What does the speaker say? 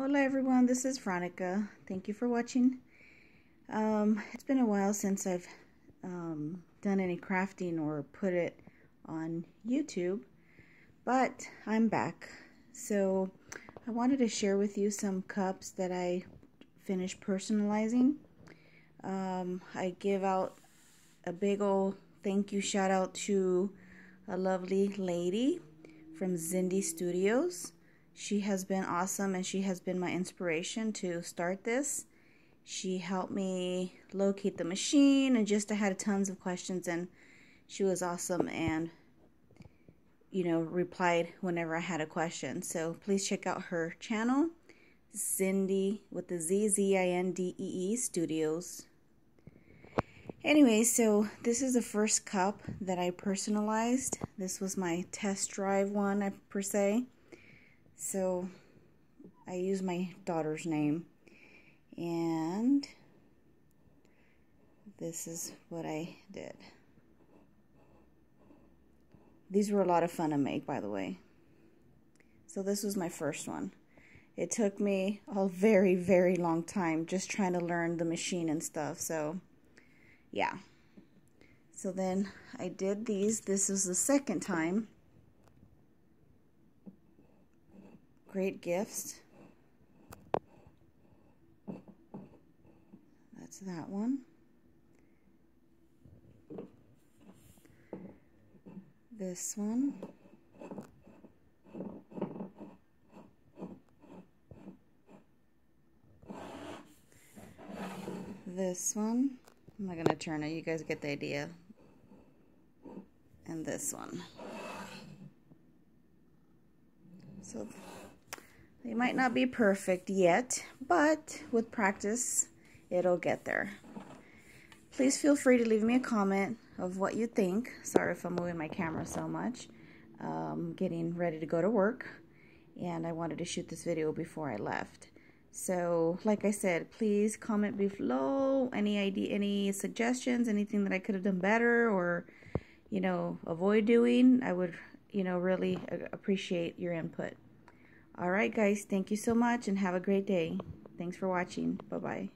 Hola everyone, this is Veronica. Thank you for watching. Um, it's been a while since I've um, done any crafting or put it on YouTube, but I'm back. So I wanted to share with you some cups that I finished personalizing. Um, I give out a big old thank you shout out to a lovely lady from Zindee Studios. She has been awesome and she has been my inspiration to start this. She helped me locate the machine and just I had tons of questions and she was awesome and you know replied whenever I had a question. So please check out her channel, Zindee with the Z Z I N D E E Studios. Anyway, so this is the first cup that I personalized. This was my test drive one per se. So I use my daughter's name. And this is what I did. These were a lot of fun to make, by the way. So this was my first one. It took me a very, very long time just trying to learn the machine and stuff. So, yeah. So then I did these. This is the second time great gifts. That's that one. This one. This one. I'm not going to turn it. You guys get the idea. And this one. So they might not be perfect yet, but with practice, it'll get there. Please feel free to leave me a comment of what you think. Sorry if I'm moving my camera so much. Um, getting ready to go to work, and I wanted to shoot this video before I left. So, like I said, please comment below any idea, any suggestions, anything that I could have done better or, you know, avoid doing. I would, you know, really appreciate your input. All right, guys. Thank you so much and have a great day. Thanks for watching. Bye-bye.